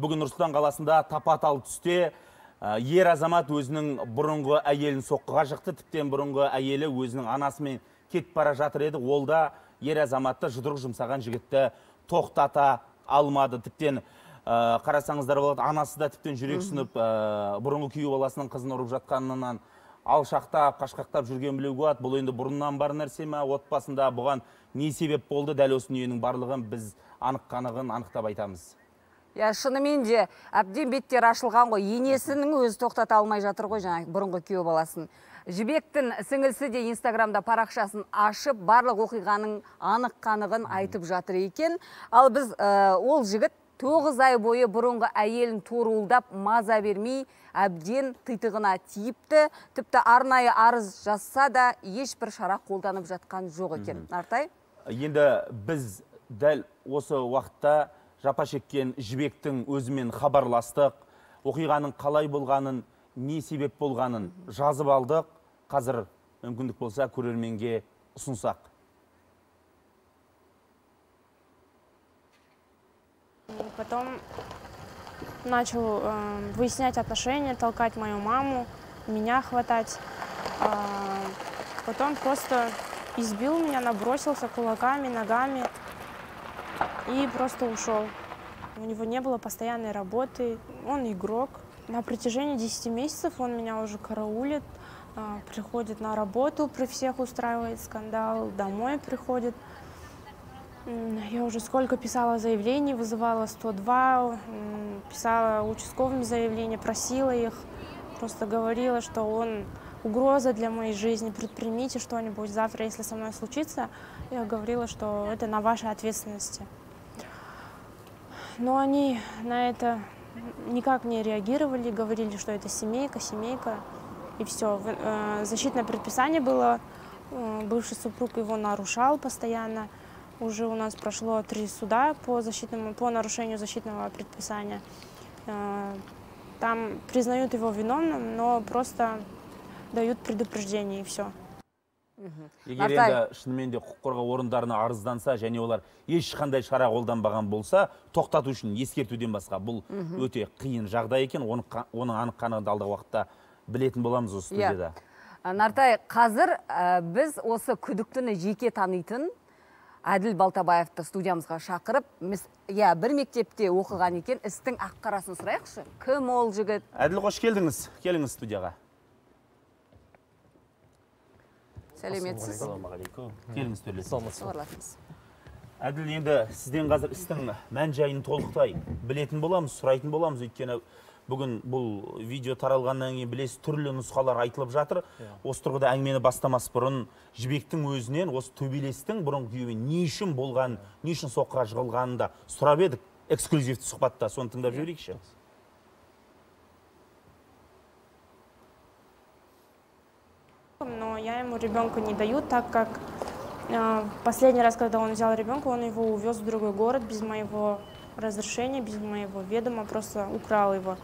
бүгін нұрсұлтан қаласында тапа тал түсте ер азамат өзінің бұрынғы әйелін соққыға жықты тіптен бұрынғы әйелі өзінің анасымен кетіп бара жатыр еді. Ол да ер азаматты жұдырық жұмсаған жігітті тоқтата алмады. Тіптен ә, қарасаңыздар болады анасы да тіптен жүрексініп ә, бұрынғы күйеу баласының қызын ұрып жатқанынан алшақтап қашқақтап жүрген білуге болады. Бұл енді бұрыннан бар нәрсе ма отбасында бұған не себеп болды? Дәл осы дүниенің барлығын біз анық қанығын анықтап айтамыз. Иә шынымен де әбден беттері ашылған ғой. Енесінің өзі тоқтата алмай жатыр ғой жаңағы бұрынғы күйеу баласын. Жібектің сіңілісі де инстаграмда парақшасын ашып барлық оқиғаның анық қанығын айтып жатыр екен. Ал біз ә, ол жігіт тоғыз ай бойы бұрынғы әйелін торуылдап маза бермей әбден титығына тиіпті. Тіпті арнайы арыз жазса да ешбір шара қолданып жатқан жоқ екен. Нартай? Енді біз дәл осы уақытта жапа шеккен жібектің өзімен хабарластық оқиғаның қалай болғанын не себеп болғанын жазып алдық. Қазір мүмкіндік болса көрерменге ұсынсақ. Потом начал э, выяснять отношения, толкать мою маму, меня хватать. А, потом просто избил меня, набросился кулаками, ногами. И просто ушел. У него не было постоянной работы, он игрок. На протяжении 10 месяцев он меня уже караулит, а, приходит на работу, при всех устраивает скандал, домой приходит. Я уже сколько писала заявлений, вызывала 102, м, писала участковым заявления, просила их, просто говорила, что он угроза для моей жизни, предпримите что-нибудь завтра, если со мной случится. Я говорила, что это на вашей ответственности. Но они на это никак не реагировали, говорили, что это семейка, семейка, и все. Защитное предписание было, э, бывший супруг его нарушал постоянно. Уже у нас прошло три суда по, защитному, по нарушению защитного предписания. Э, Там признают его виновным, но просто дают предупреждение и все. Егер Нартай. енді шынымен де құқық қорғау орындарына арызданса және олар ешқандай шара қолданбаған болса тоқтату үшін ескертуден басқа бұл өте қиын жағдай екен. Оны, оның анық қанығын да алдағы уақытта білетін боламыз осы Иә. студияда. Нартай қазір ә, біз осы күдіктіні жеке танитын әділ балтабаевты студиямызға шақырып біз иә бір мектепте оқыған екен. Істің ақ қарасын сұрайықшы. Кім ол жігіт? Әділ қош келдіңіз. Келіңіз студияға. Сәлеметсіз келіңіз төрлетіңіз хабарласыңыз әділ енді сізден қазір істің мән жайын толықтай білетін боламыз сұрайтын боламыз. Өйткені бүгін бұл видео таралғаннан кейін білесіз түрлі нұсқалар айтылып жатыр. Осы тұрғыда әңгімені бастамас бұрын жібектің өзінен осы төбелестің бұрынғы күйеуімен не үшін болғанын не үшін соққыға жығылғанын да сұрап едік. Эксклюзивті сұхбатта соны тыңдап жіберейікші. Я ему ребенка не даю, так как э, последний раз, когда он взял ребенка, он его увез в другой город без моего разрешения, без моего ведома, просто украл его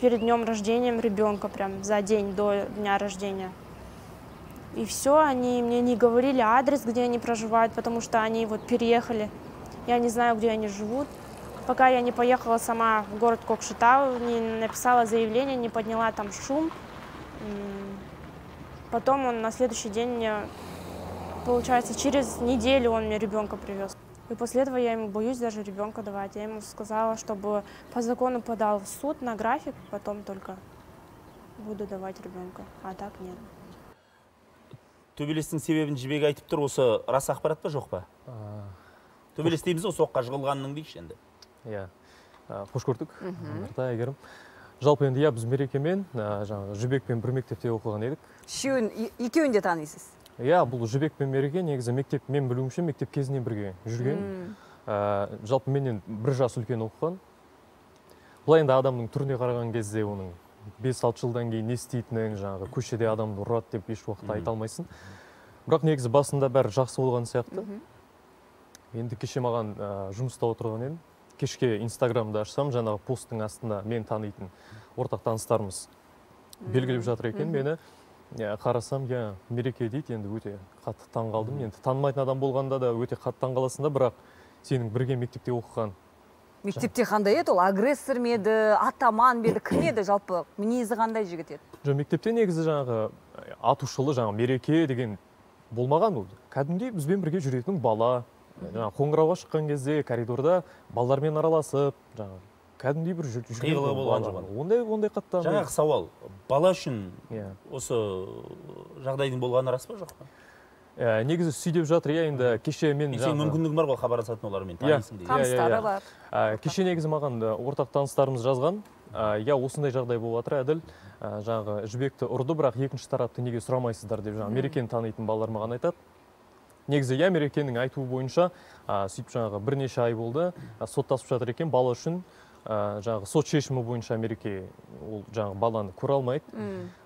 перед днем рождения ребенка, прям за день до дня рождения. И все, они мне не говорили адрес, где они проживают, потому что они вот переехали. Я не знаю, где они живут. Пока я не поехала сама в город Кокшетау, не написала заявление, не подняла там шум. Потом он на следующий день мне, получается, через неделю он мне ребенка привез. И после этого я ему боюсь даже ребенка давать. Я ему сказала, чтобы по закону подал в суд на график, потом только буду давать ребенка. А так нет. төбелестің себебін жібек айтып тұр осы рас ақпарат па жоқ па төбелес дейміз ғой соққыға жығылғанның дейікші енді иә қош көрдік нартай әйгерім жалпы енді иә біз мерекемен ә, жаңағы жібекпен бір мектепте оқыған едік. Үшеуін екеуін де танисыз? Иә бұл жібек пен мереке негізі мектеп мен білуімше мектеп кезінен бірге жүрген. Ә, жалпы менен бір жас үлкен оқыған. Былай енді адамның түріне қараған кезде оның бес алты жылдан кейін не істейтінін жаңағы көшеде адамды ұрады деп еш уақытта айта алмайсың. Бірақ негізі басында бәрі жақсы болған сияқты. Енді кеше маған ә, жұмыста отырған едім. Кешке инстаграмды ашсам жаңағы посттың астында мен танитын ортақ таныстарымыз белгілеп жатыр екен мені. Иә қарасам иә мереке дейді енді өте қатты таң қалдым. Енді танымайтын адам болғанда да өте қатты таң қаласың да бірақ сенің бірге мектепте оқыған мектепте қандай еді ол? Агрессор ма еді? Атаман ба еді? Кім еді жалпы? Мінезі қандай жігіт еді? Жоқ мектепте негізі жаңағы атышулы жаңағы мереке деген болмаған ол кәдімгідей бізбен бірге жүретін бала жаңағы қоңырауға шыққан кезде коридорда балалармен араласып жаңағы кәдімгідей бір Қиғылығы болған жоқ. ондай ондай қатты жаңағы сауал бала үшін иә. осы жағдайдың болғаны рас па жоқ па? Ә, негізі сүй деп жатыр иә енді кеше мен сенің мүмкіндігің бар ғой хабарласатын олармен Иә. танисың дейді Там- таныстары иә. бар. Ә, кеше негізі маған да ортақ таныстарымыз жазған. Ә, иә осындай жағдай болып жатыр әділ. Ә, жаңағы жібекті ұрды бірақ екінші тарапты неге сұрамайсыздар деп жаңағы мерекені танитын балалар маған айтады. Негізі иә мерекенің айтуы бойынша ә, сөйтіп жаңағы бірнеше ай болды. Ә, соттасып жатыр екен. Бала үшін ә, жаңағы сот шешімі бойынша мереке ол жаңағы баланы көре алмайды.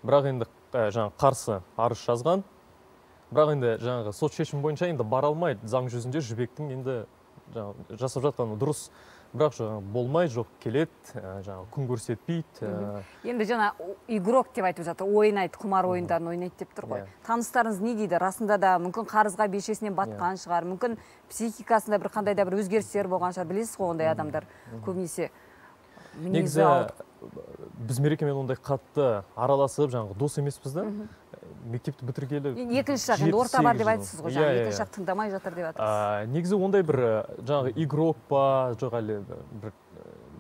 Бірақ енді ә, жаңағы қарсы арыз жазған. Бірақ енді жаңағы сот шешімі бойынша енді бара алмайды. Заң жүзінде жібектің енді жаңағы жасап жатқаны дұрыс. Бірақ жаңағы болмай жоқ келеді ә, жаңағы күн көрсетпейді ә, енді жаңа игрок деп айтып жатыр ойнайды құмар ойындарын ойнайды деп тұр ғой. Иә. таныстарыңыз не дейді? Расында да мүмкін қарызға белшесінен батқан шығар. Мүмкін психикасында бір қандай да бір өзгерістер болған шығар. Білесіз ғой ондай адамдар көбінесе. Негізі біз мерекемен ондай қатты араласып жаңағы дос емеспіз да. Мектепті бітіргелі екінші жақ енді орта бар деп айтсыз ғой Иә, жаңа иә, екінші иә. жақ тыңдамай жатыр деп жатырсыз А, негізі ондай бір жаңағы игрок па жоқ әлі бір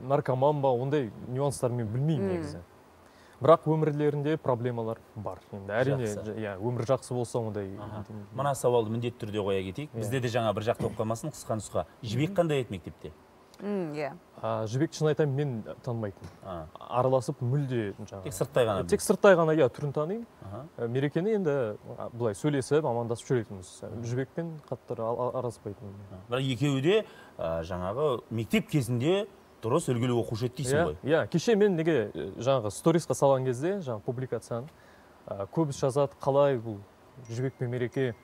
наркоман ба ондай нюанстарын мен білмеймін негізі. Бірақ өмірлерінде проблемалар бар. Енді әрине иә өмір жақсы болса ондай мына сауалды міндетті түрде қоя кетейік. Бізде де жаңа бір жақты болып қалмасын қысқа нұсқа. Жібек қандай еді мектепте? Иә. А, жібекті шын айтайын мен танымайтынмын араласып мүлде жаңағы тек сырттай ғана тек сырттай ғана иә түрін танимын. Ә, мерекені енді былай сөйлесіп амандасып жүретінбіз жібекпен қатты ара- ара- араласпайтынмын. Бірақ екеуі де ә, жаңағы мектеп кезінде дұрыс үлгілі оқушы еді дейсің иә ғой? иә. Кеше мен неге э, жаңағы сторисқа салған кезде жаңағы публикацияны ә, көбісі жазады қалай бұл жібек пен мереке?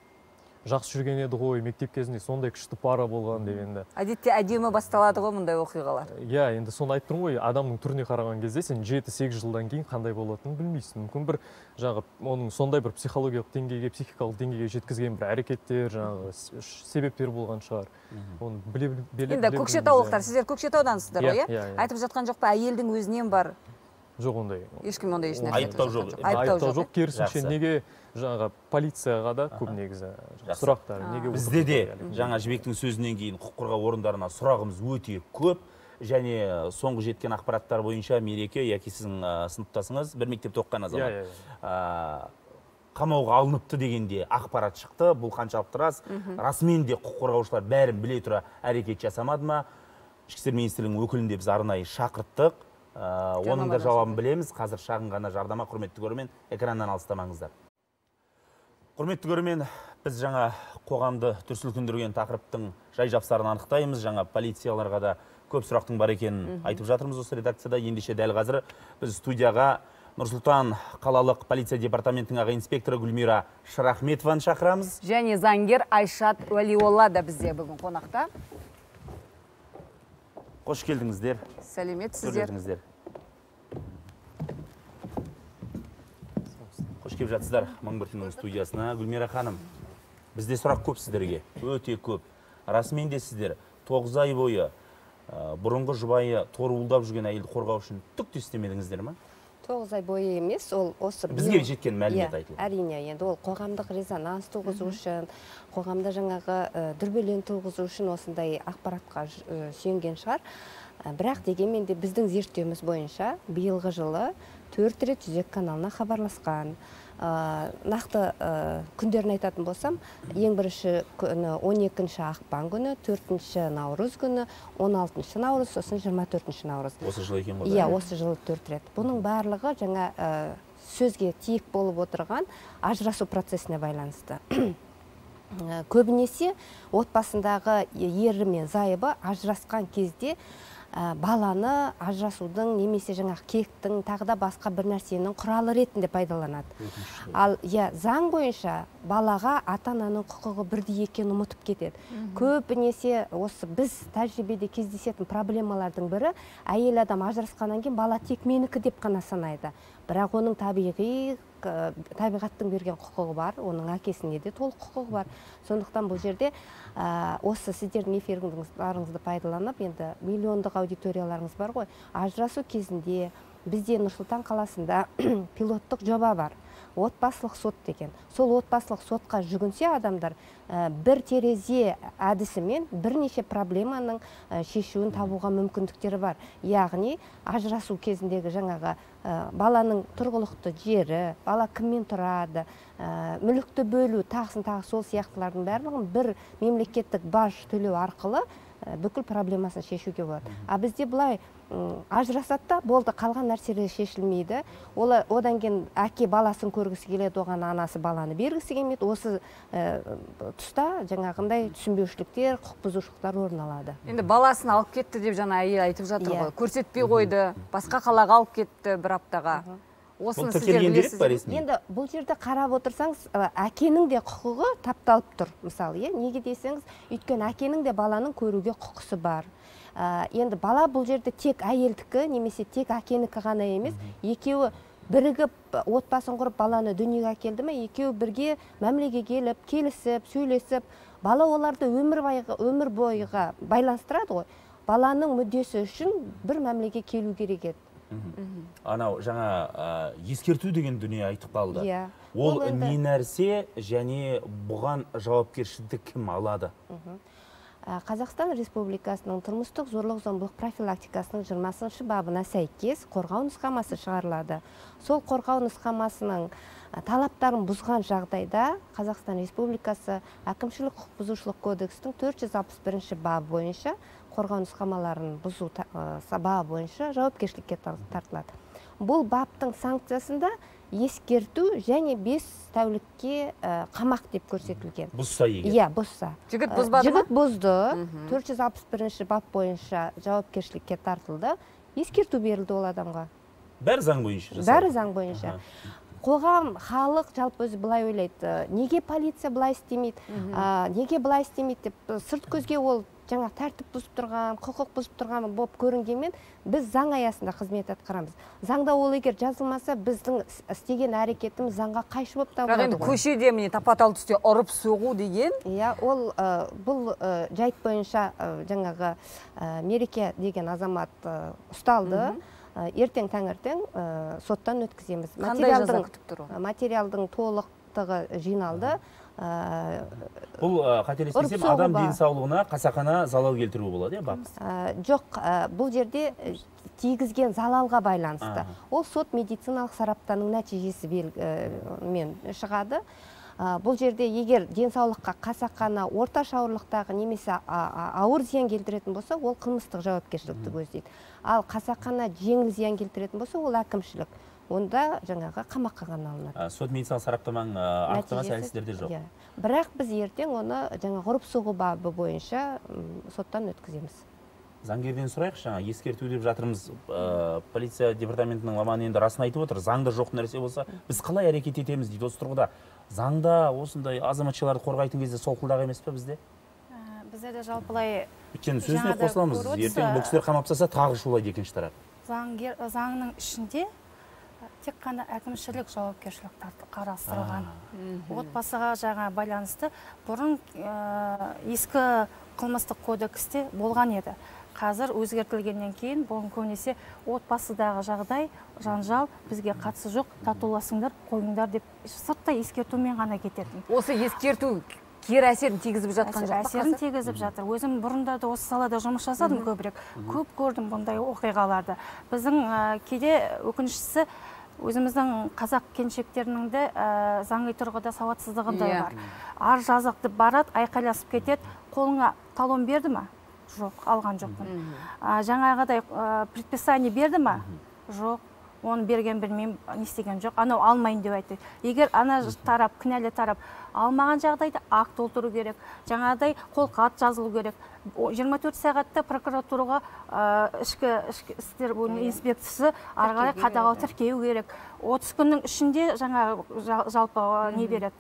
Жақсы жүрген еді ғой мектеп кезінде сондай күшті пара болған деп енді. Әдетте әдемі басталады ғой мұндай оқиғалар. Иә енді соны айтып тұрмын ғой адамның түріне қараған кезде сен жеті сегіз жылдан кейін қандай болатынын білмейсің. Мүмкін бір жаңағы оның сондай бір психологиялық деңгейге психикалық деңгейге жеткізген бір әрекеттер жаңағы себептер болған шығар. Оны біле біле енді көкшетаулықтар сіздер көкшетаудансыздар ғой Иә, иә? иә, иә. айтып жатқан жоқ па әйелдің өзінен бар? Жоқ ондай. Ешкім ондай еш Ол- нәрсе Айыптау жоқ. айыптау жоқ керісінше неге жаңағы полицияға да көп негізі сұрақтар неге бізде де жаңа жібектің сөзінен кейін құқық қорғау орындарына сұрағымыз өте көп. Және соңғы жеткен ақпараттар бойынша мереке яки сіздің ә, сыныптасыңыз бір мектепте оқыған иә азамат. иә иә. ә, қамауға алыныпты дегенде ақпарат шықты. Бұл қаншалықты рас. Расымен де құқық қорғаушылар бәрін біле тұра әрекет жасамады ма? ішкі істер министрлігінің өкілін де біз арнайы шақырттық ә, оның да жауабын білеміз. Қазір шағын ғана жарнама құрметті көрермен экраннан алыстамаңыздар. Құрметті көрермен біз жаңа қоғамды дүр сілкіндірген тақырыптың жай жапсарын анықтаймыз. Жаңа полицияларға да көп сұрақтың бар екенін айтып жатырмыз осы редакцияда. Ендеше дәл қазір біз студияға нұрсұлтан қалалық полиция департаментінің аға инспекторы гүлмира шырахметованы шақырамыз. Және заңгер айшат уәлиолла да бізде бүгін қонақта. Қош келдіңіздер. Сәлеметсіздер қош келіп жатсыздар мың бір түннің студиясына гүлмира ханым. Бізде сұрақ көп сіздерге. Өте көп. Расымен де сіздер тоғыз ай бойы ә, бұрынғы жұбайы торуылдап жүрген әйелді қорғау үшін түк те істемедіңіздер ма? Тоғыз ай бойы емес ол осы бізге жеткен мәлімет Иә, айтылды. әрине енді ол қоғамдық резонанс туғызу үшін қоғамда жаңағы ә, дүрбелең туғызу үшін осындай ақпаратқа ә, сүйенген шығар. Бірақ дегенмен де біздің зерттеуіміз бойынша биылғы жылы төрт рет жүзек каналына хабарласқан. Ә, нақты ә, күндерін айтатын болсам ең бірінші күні 12 ақпан күні төртінші наурыз күні 16 наурыз сосын 24 наурыз. Осы жылы екен ғой иә осы жылы төрт рет. Бұның барлығы жаңа ә, сөзге тиек болып отырған ажырасу процесіне байланысты. Көбінесе отбасындағы ері мен зайыбы ажырасқан кезде ә, баланы ажырасудың немесе жаңағы кектің тағы да басқа бір нәрсенің құралы ретінде пайдаланады. Ал иә заң бойынша балаға ата ананың құқығы бірдей екенін ұмытып кетеді. Көбінесе осы біз тәжірибеде кездесетін проблемалардың бірі әйел адам ажырасқаннан кейін бала тек менікі деп қана санайды. Бірақ оның табиғи табиғаттың берген құқығы бар оның әкесіне де толық құқығы бар. Сондықтан бұл жерде ә, осы сіздердің эфирлеріңізді пайдаланып енді миллиондық аудиторияларыңыз бар ғой. Ажырасу кезінде бізде нұрсұлтан қаласында пилоттық жоба бар. Отбасылық сот деген. Сол отбасылық сотқа жүгінсе адамдар ә, бір терезе әдісімен бірнеше проблеманың ә, шешуін табуға мүмкіндіктері бар. Яғни ажырасу кезіндегі жаңағы ә, баланың тұрғылықты жері бала кіммен тұрады ә, мүлікті бөлу тағысын тағы сол сияқтылардың барлығын бір мемлекеттік баж төлеу арқылы ә, бүкіл проблемасын шешуге болады. А бізде былай ажырасады да болды қалған нәрселер шешілмейді. Ола- одан кейін әке баласын көргісі келеді оған анасы баланы бергісі келмейді. Осы ә, тұста жаңағындай түсінбеушіліктер құқық бұзушылықтар орын алады. Енді баласын алып кетті деп жаңа әйел айтып жатыр Иә. ғой. Көрсетпей қойды басқа қалаға алып кетті бір аптаға. Осыны сіздер білесіздер. енді бұл жерде қарап отырсаңыз әкенің де құқығы тапталып тұр. Мысалы иә неге десеңіз өйткені әкенің де баланың көруге құқысы бар. Ә, енді бала бұл жерде тек әйелдікі немесе тек әкенікі ғана емес. Екеуі бірігіп отбасын құрып баланы дүниеге әкелді ме екеуі бірге мәмілеге келіп келісіп сөйлесіп бала оларды өмір бойғы, өмір бойға байланыстырады ғой. Баланың мүддесі үшін бір мәмілеге келу керек еді. Анау жаңа ә, ескерту деген дүние айтып қалды. Иә. ол Ол не нәрсе және бұған жауапкершілікті кім алады? Қазақстан республикасының тұрмыстық зорлық зомбылық профилактикасының 20 бабына сәйкес қорғау нұсқамасы шығарылады. Сол қорғау нұсқамасының талаптарын бұзған жағдайда қазақстан республикасы әкімшілік құқық бұзушылық кодекстің 461 бабы бойынша қорғау нұсқамаларын бұзу ә, бабы бойынша жауапкершілікке тар- тартылады. Бұл баптың санкциясында ескерту және 5 тәулікке ә, қамақ деп көрсетілген. Бұзса егер? Иә бұзса. Жігіт бұзбады ма жігіт бұзды. 461 бап бойынша жауапкершілікке тартылды. Ескерту берілді ол адамға. Бәрі заң бойынша жасалды. бәрі заң бойынша. Қоғам халық жалпы өзі былай ойлайды. «Ә, неге полиция былай істемейді? Ә, неге былай істемейді деп сырт көзге ол жаңағы тәртіп бұзып тұрған құқық бұзып тұрған болып көрінгенмен біз заң аясында қызмет атқарамыз. Заңда ол егер жазылмаса біздің іс- істеген әрекетіміз заңға қайшы болып бірақ табылады енді ғой. көшеде міне тапа тал түсте ұрып соғу деген иә ол ә, бұл ә, жайт бойынша ә, жаңағы мереке деген азамат ұсталды. Ертең таңертең ә, соттан өткіземіз. Материалдың- ә, материалдың толықтығы жиналды. Ә, бұл ә, қателеспесем адам денсаулығына қасақана залал келтіру болады иә бап? Ә, жоқ ә, бұл жерде тигізген залалға байланысты. Ол сот медициналық сараптаның нәтижесі бел- ә, мен шығады. Ә, бұл жерде егер денсаулыққа қасақана орташа ауырлықтағы немесе ауыр зиян келтіретін болса ол қылмыстық жауапкершілікті көздейді. Ал қасақана жеңіл зиян келтіретін болса ол әкімшілік. Онда жаңағы қамаққа ғана алынады. Ә, сот медициналық сараптаманың анықтамасы әлі сіздерде жоқ. Иә. бірақ біз ертең оны жаңа ұрып соғу бабы бойынша соттан өткіземіз. Заңгерден сұрайықшы жаңа ескерту деп жатырмыз. Ә, полиция департаментінің маманы енді расын айтып отыр. Заңда жоқ нәрсе болса біз қалай әрекет етеміз дейді осы тұрғыда. Заңда осындай азаматшаларды қорғайтын кезде солқылдақ емес па бізде? Ә, бізде де жалпылай өйткені сөзіне қосыламыз ертең бұл кісілер қамап тастаса тағы шулайды екінші тарап заңгер заңның ішінде тек қана әкімшілік жауапкершілік қарастырылған. Отбасыға жаңа байланысты бұрын ә, ескі қылмыстық кодексте болған еді. Қазір өзгертілгеннен кейін бұның көбінесе отбасыдағы жағдай жанжал бізге қатысы жоқ татуласыңдар қойыңдар деп сырттай ескертумен ғана кететін. Осы ескерту кері әсерін тигізіп жатқан жоқ па әсерін тигізіп жатыр. Өзім бұрында да осы салада жұмыс жасадым көбірек. Көп көрдім бұндай оқиғаларды. Біздің ә, кейде өкініштісі өзіміздің қазақ келіншектерінің де ә, заңи тұрғыда сауатсыздығы да Иә. бар. Ар жазықты барады айқайласып кетеді қолыңа талон берді ма? Жоқ алған жоқпын. Ә, жаңағыдай ә, предписание берді ма? Жоқ. Оны берген білмеймін не істеген жоқ. Анау алмайын деп айтты. Егер ана тарап кінәлі тарап алмаған жағдайда акт толтыру керек. Жаңағыдай қолхат жазылу керек. О- 24 сағатта прокуратураға ә, ішкі ішкі істер инспекциясы ары қарай қадағалау тіркеу керек. 30 күннің ішінде жаңа жа- жалпы не береді?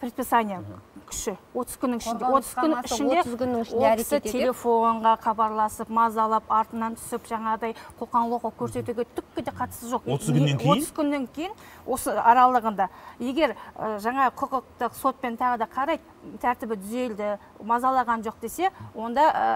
Предписание күші отыз күннің ішінде. Отыз күн ішінде 30 күннің ішінде ол кісі телефонға хабарласып мазалап артынан түсіп жаңағыдай қоқан лоққы көрсетуге түкке де қатысы жоқ. 30 күннен кейін? отыз күннен кейін осы аралығында. Егер ә, жаңа құқықтық сотпен тағы да қарайды тәртібі түзелді мазалаған жоқ десе онда ә,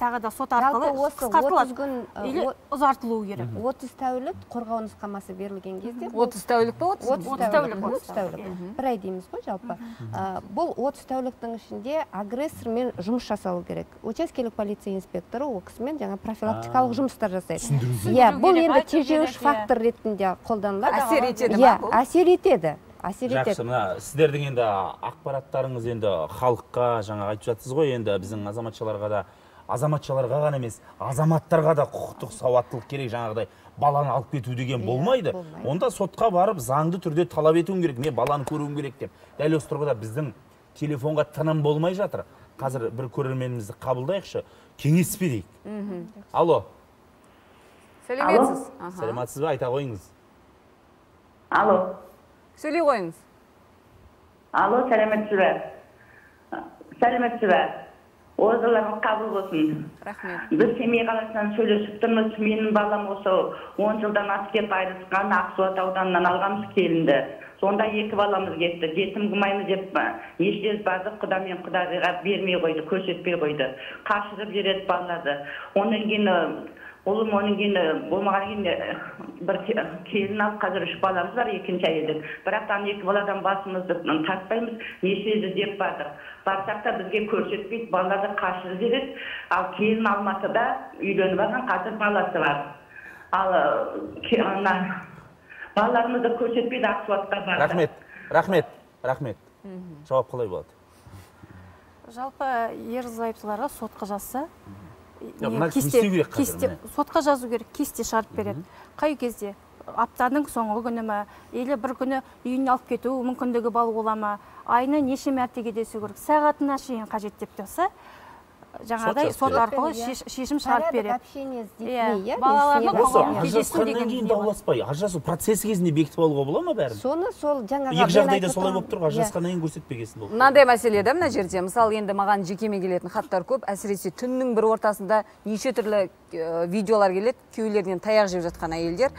тағы да сот арқылы қысқартылады 30 күн, или ұзартылуы керек. 30 тәулік қорғау нұсқамасы берілген кезде отыз тәулік па отыз 30 отыз тәулік тәулік, 30 тәулік. Бір ай дейміз ғой жалпы. А, бұл 30 тәуліктің ішінде агрессормен жұмыс жасалу керек. Учаскелік полиция инспекторы ол кісімен жаңа профилактикалық жұмыстар жасайды. Иә бұл енді тежеуіш иә. фактор ретінде қолданылады. Әсер етеді иә ма бұл? әсер етеді әсер жақсы етеді. мына сіздердің енді ақпараттарыңыз енді халыққа жаңа айтып жатсыз ғой. Енді біздің азаматшаларға да азаматшаларға ғана емес азаматтарға да құқықтық сауаттылық керек жаңағыдай баланы алып кету деген Иә, болмайды. онда сотқа барып заңды түрде талап етуің керек мен баланы көруім керек деп. Дәл осы тұрғыда біздің телефонға тыным болмай жатыр. Қазір бір көрерменімізді қабылдайықшы кеңес берейік алло. Сәлеметсіз? Аха. саламатсыз ба? Айта қойыңыз. Алло, сөйлей қойыңыз. Алло, сәлеметсіз бе? Сәлеметсіз бе? Оразаларыңыз қабыл болсын. рахмет Біз Семей қаласынан сөйлесіп тұрмыз. Менің балам осы 10 жылдан асып кетіп айырылысқан Ақсуат ауданынан алғанбыз келінді. Сонда екі баламыз кетті. Жетім қылмаймыз деп неше рет бардық, құда мен құдағиға бермей қойды, көрсетпей қойды. Қашырып жібереді балаларды. Онан кейін ұлым онан кейін болмаған кейін бір келін алып қазір үш баламыз бар екінші әйелдік бірақ ана екі баладан басымызды тартпаймыз неше рет іздеп бардық барсақ та бізге көрсетпейді балаларды қашырып жібереді ал келін алматыда үйленіп алған қазір баласы бар ал ана балаларымызды көрсетпейді ақсуатқа бардық рахмет рахмет рахмет жауап қалай болады жалпы ерлі зайыптыларға сотқа жазса мына кесте керек кесте сотқа жазу керек кесте шығарып береді. Қай кезде? Аптаның соңғы күні ма или бір күні үйіне алып кету мүмкіндігі бола ма? Айына неше мәрте кездесу керек? Сағатына шейін қажет деп тұрса жаңағыдай сот арқылы шеш- шешім шығарып береді. Иә, иә ажырасқаннан кейін дауласпай ажырасу процесі кезінде бекітіп алуға бола ма бәрін? Соны сол жаңағы екі жағдайда солай болып тұр иә. ажырасқаннан кейін көрсетпегесін болды мынандай мәселе да мына жерде. Мысалы енді маған жекеме келетін хаттар көп. Әсіресе түннің бір ортасында неше түрлі видеолар келеді. Күйеулерінен таяқ жеп жатқан әйелдер.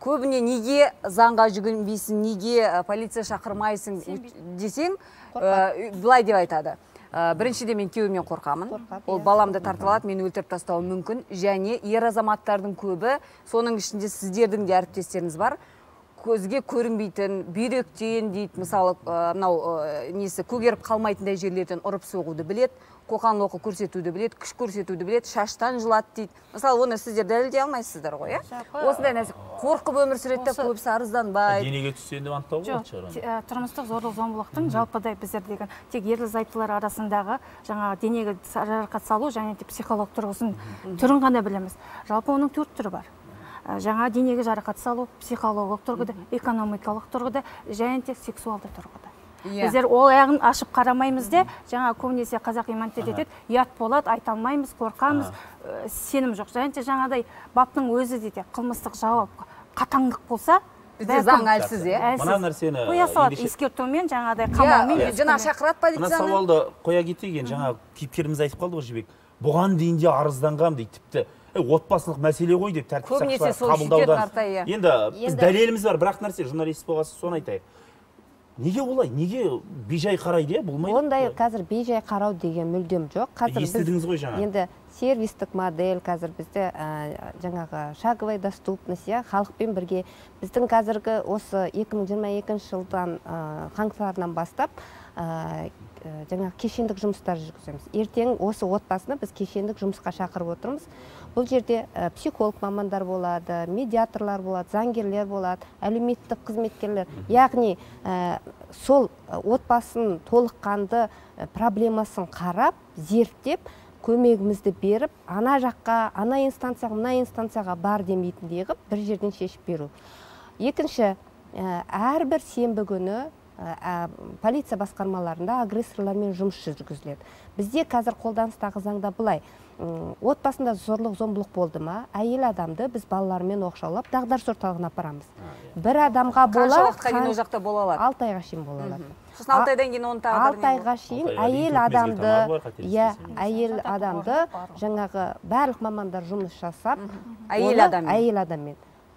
Көбіне неге заңға жүгінбейсің неге полиция шақырмайсың десең былай деп айтады. Ә, біріншіден мен күйеуімнен қорқамын. Ол иә. баламды тартып алады мені өлтіріп тастауы мүмкін. Және ер азаматтардың көбі соның ішінде сіздердің де әріптестеріңіз бар. Көзге көрінбейтін бүйректен дейді мысалы мынау ә, несі көгеріп қалмайтындай жерлерден ұрып соғуды білет қоқан лоққы көрсетуді білет күш көрсетуді білет шаштан жұлады дейді. Мысалы оны сіздер дәлелдей алмайсыздар ғой иә? Осындай нәрсе қорқып өмір сүреді да осы- көбісі арызданбайды. Денеге түссе енді анықтау жоқ болады шығар тұрмыстық зорлық зомбылықтың жалпыдай біздердегі тек ерлі зайыптылар арасындағы жаңағы денеге жарақат салу және де психолог тұрғысын түрін ғана білеміз. Жалпы оның төрт түрі бар. Жаңа денеге жарақат салу психологиялық тұрғыда экономикалық тұрғыда және де сексуалды тұрғыда. Иә. біздер ол аяғын ашып қарамаймыз де жаңа көбінесе қазақи менталитет ұят болады айта алмаймыз қорқамыз ә, сенім жоқ. Және де жаңағыдай баптың өзі де қылмыстық жауап қатаңдық болса бізде заң әлсіз иә? Мына нәрсені қоя салады ескертумен жаңағыдай қамаумен иә жаңағы шақырады мына полицияны сауалды қоя кетейік енді жаңа кейіпкеріміз айтып қалды ғой жібек. Бұған дейін де арызданғанмын дейді тіпті. «Ей, отбасылық мәселе ғой деп тәртіп Көбінесе сақшылары сол қабылдаудан иә. енді біз дәлеліміз бар бірақ нәрсе журналист болған соң соны айтайық. Неге олай? Неге бейжай қарайды иә? Болмайды. Ондай қазір бейжай қарау деген мүлдем жоқ. Қазір біз естідіңіз ғой жаңа. енді сервистік модель қазір бізде ә, жаңағы шаговая доступность иә? Халықпен бірге. Біздің қазіргі осы 2022 жылдан ә, қаңтарынан бастап ә, жаңағы кешендік жұмыстар жүргіземіз. Ертең осы отбасыны біз кешендік жұмысқа шақырып отырмыз. Бұл жерде ә, психолог мамандар болады медиаторлар болады заңгерлер болады әлеуметтік қызметкерлер. Яғни ә, сол ә, отбасын толыққанды ә, проблемасын қарап зерттеп көмегімізді беріп ана жаққа ана инстанцияға мына инстанцияға бар демейтіндей қылып бір жерден шешіп беру. Екінші әрбір сенбі күні ә, полиция басқармаларында агрессорлармен жұмыс жүргізіледі. Бізде қазір қолданыстағы заңда былай. Отбасында зорлық зомбылық болды ма? Әйел адамды біз балалармен оқшаулап дағдарыс орталығына апарамыз. Бір адамға бола қанша уақытқа дейін ол жақта бола алады? алты айға шейін бола алады. Сосын алты айдан кейін оның тағдыры алты айға шейін әйел адамды иә әйел адамды жаңағы барлық мамандар жұмыс жасап әйел оны адаммен. әйел адаммен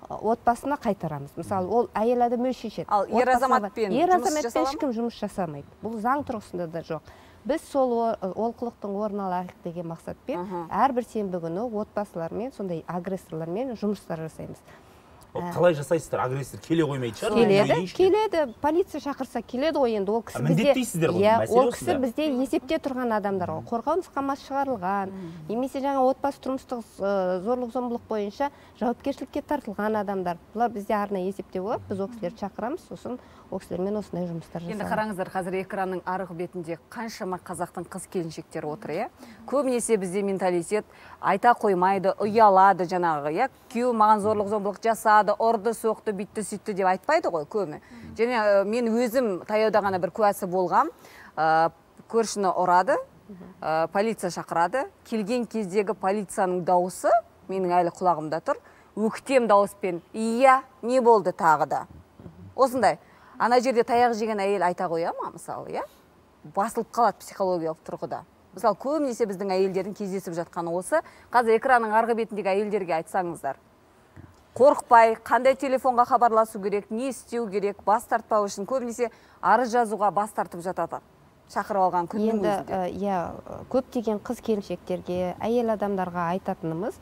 отбасына қайтарамыз. Мысалы ол әйел адам өзі шешеді. Ал ер азаматпен ер жұмыс азаматпен ешкім жұмыс жасамайды. Бұл заң тұрғысында да жоқ. Біз сол олқылықтың орын алайық деген мақсатпен әрбір сенбі күні отбасылармен сондай агрессорлармен жұмыстар жасаймыз. Ол қалай жасайсыздар? Агрессор келе қоймайтын шығар келеді келеді. Полиция шақырса келеді ғой енді. Ол кісі міндеттейсіздер ғой, иә ол кісі бізде есепте тұрған адамдар ғой. Қорғау нұсқамасы шығарылған. Немесе жаңа отбасы тұрмыстық зорлық зомбылық бойынша жауапкершілікке тартылған адамдар. Бұлар бізде арнайы есепте болады. Біз ол кісілерді шақырамыз. Сосын ол кісілермен осындай жұмыстар енді жасаймыз қараңыздар қазір экранның арғы бетінде қаншама қазақтың қыз келіншектері отыр иә? Көбінесе бізде менталитет айта қоймайды ұялады жаңағы иә? Күйеуі маған зорлық зомбылық жасады ұрды соқты бүйтті сөйтті деп айтпайды ғой көбі. Және ә, мен өзім таяуда ғана бір куәсі болғам. Ә, көршіні ұрады ә, полиция шақырады. Келген кездегі полицияның дауысы менің әлі құлағымда тұр. Өктем дауыспен иә не болды тағы да? Осындай. Ана жерде таяқ жеген әйел айта қоя ма мысалы иә? Басылып қалады психологиялық тұрғыда. Мысалы көбінесе біздің әйелдердің кездесіп жатқаны осы. Қазір экранның арғы бетіндегі әйелдерге айтсаңыздар. Қорықпай қандай телефонға хабарласу керек не істеу керек бас тартпау үшін көбінесе арыз жазуға бас тартып жатады. Шақырып алған күннің енді иә көптеген қыз келіншектерге әйел адамдарға айтатынымыз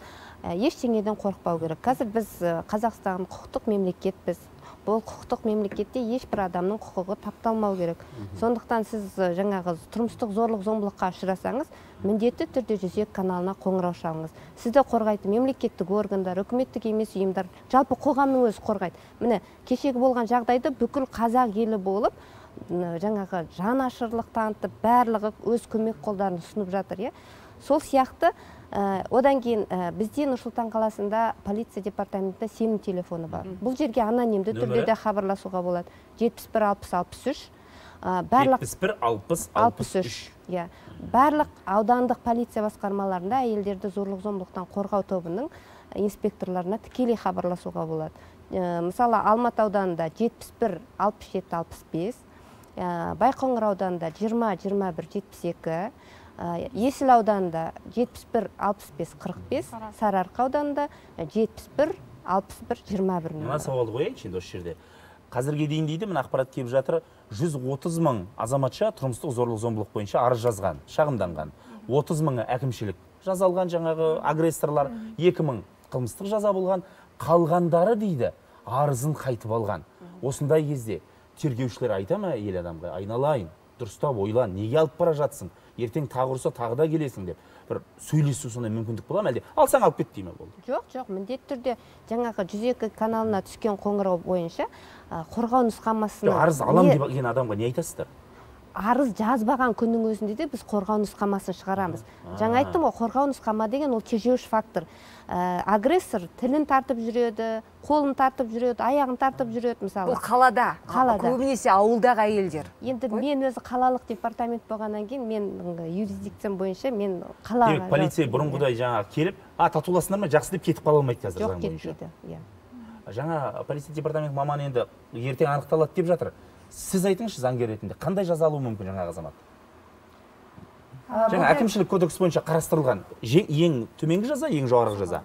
ә, ештеңеден қорықпау керек. Қазір біз қазақстан құқықтық мемлекетпіз. Бұл құқықтық мемлекетте ешбір адамның құқығы тапталмау керек. Сондықтан сіз жаңағы тұрмыстық зорлық зомбылыққа ұшырасаңыз міндетті түрде жүзек каналына қоңырау шалыңыз. Сізді қорғайтын мемлекеттік органдар үкіметтік емес ұйымдар жалпы қоғамның өзі қорғайды. Міне кешегі болған жағдайды бүкіл қазақ елі болып жаңағы жанашырлық танытып барлығы өз көмек қолдарын ұсынып жатыр иә? Сол сияқты одан кейін ә, бізде нұр сұлтан қаласында полиция департаментінде сенім телефоны бар. Бұл жерге анонимді түрде де хабарласуға болады. жетпіс бір алпыс алпыс үш. Барлық жетпіс бір алпыс алпыс үш иә. Барлық аудандық полиция басқармаларында әйелдерді зорлық зомбылықтан қорғау тобының инспекторларына тікелей хабарласуға болады. Мысалы алматы ауданында жетпіс бір алпыс жеті алпыс бес байқоңыр ауданында жиырма жиырма бір жетпіс екі есіл ауданында жетпіс бір алпыс бес қырық бес сарыарқа. Ауданында жетпіс бір алпыс бір жиырма бір мына сауалды қояйыншы енді осы жерде. Қазірге дейін дейді мына ақпарат келіп жатыр 130 мың азаматша тұрмыстық зорлық зомбылық бойынша арыз жазған шағымданған. 30 мыңы әкімшілік жаза алған жаңағы агрессорлар 2 мың қылмыстық жаза болған қалғандары дейді арызын қайтып алған. Осындай кезде тергеушілер айта ма әйел адамға айналайын дұрыстап ойлан неге алып бара жатсың? Ертең тағы ұрса тағы да келесің деп. Бір сөйлесу сондай мүмкіндік бола ма әлде? Алсаң алып кет дей ма болды. Жоқ жоқ міндетті түрде жаңағы жүз екі каналына түскен қоңырау бойынша қорғау нұсқамасының жоқ арыз алам не- деген адамға не айтасыздар? Арыз жазбаған күннің өзінде де біз қорғау нұсқамасын шығарамыз. Жаңа айттым ғой қорғау нұсқама деген ол тежеуіш фактор. Ә, агрессор тілін тартып жүреді қолын тартып жүреді аяғын тартып жүреді мысалы. Бұл қалада. Қалада. көбінесе ауылдағы әйелдер. Енді мен өзі қалалық департамент болғаннан кейін мен юрисдикциям бойынша мен қала демек полицей бұрынғыдай жаңағы келіп а татуласыңдар ма? жақсы деп кетіп қала алмайды қазір жоқ заң бойынша. кетпейді иә. Жаңа полиция департамент маманы енді ертең анықталады деп жатыр. Сіз айтыңызшы заңгер ретінде қандай жаза алуы мүмкін жаңағы азамат? Жаңа әкімшілік кодекс бойынша қарастырылған ең төменгі жаза ең жоғарғы жаза?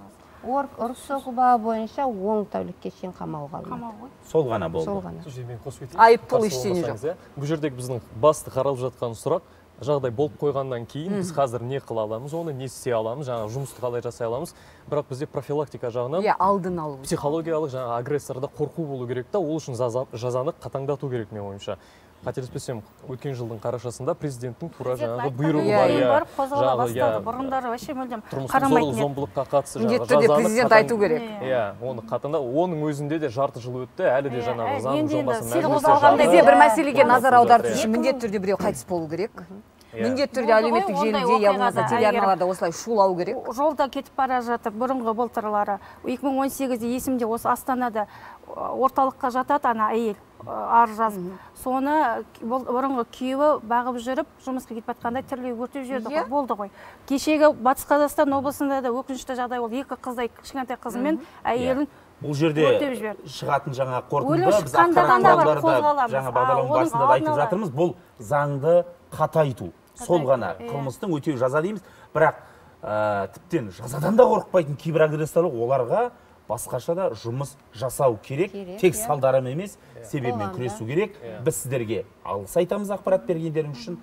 Ор- ұрыс соғу бабы бойынша он тәулікке шейін қамауға алынады. Қамау ғой сол ғана болды. Сол ғана. Сол жерде мен қосып кетейін. Айыппұл ештеңе болмасаңыз, иә. бұл жердегі біздің басты қаралып жатқан сұрақ жағдай болып қойғаннан кейін біз қазір не қыла аламыз оны не істей аламыз жаңағы жұмысты қалай жасай аламыз. Бірақ бізде профилактика жағынан иә алдын алу. психологиялық жаңағы агрессорда қорқу болу керек та ол үшін жаза- жазаны қатаңдату керек менің ойымша. Қателеспесем өткен жылдың қарашасында президенттің тура жаңағы бұйрығы Иә, бар иә. иә. барып қозғала жаңағы, бастады. бұрындары вообще мүлдем қарамайтын зомбылыққа қатысты міндетті түрде жазаны президент айту керек. Иә. иә оны қатаңда оның өзінде де жарты жыл өтті әлі де жаңағы заң жобасы бір мәселеге назар аударту үшін міндетті түрде біреу қайтыс болу керек. Міндетті түрде әлеуметтік желіде я болмаса телеарналарда осылай шулау керек. Жолда кетіп бара жатып бұрынғы былтырлары. 2018-де есімде осы астанада орталыққа жатады ана әйел арыз жазып соны бұл бұрынғы күйеуі бағып жүріп жұмысқа кетіп жатқанда тірілей өртеп жіберді Иә. ғой болды ғой. Кешегі батыс қазақстан облысында да өкінішті жағдай болды екі қыздай кішкентай қызы мен әйелін бұл жерде өртеп жіберді. шығатын жаңа қорытынды біз жаңа да айтып жатырмыз. Бұл заңды қатайту сол ғана иә. қылмыстың өтеу жаза дейміз. Бірақ тіптен жазадан да қорықпайтын кейбір агрессорлар оларға басқаша да жұмыс жасау керек, Керек, тек иә. салдарымен емес себебімен Қоғамда. күресу керек. Біз сіздерге алғыс айтамыз ақпарат бергендеріңіз үшін.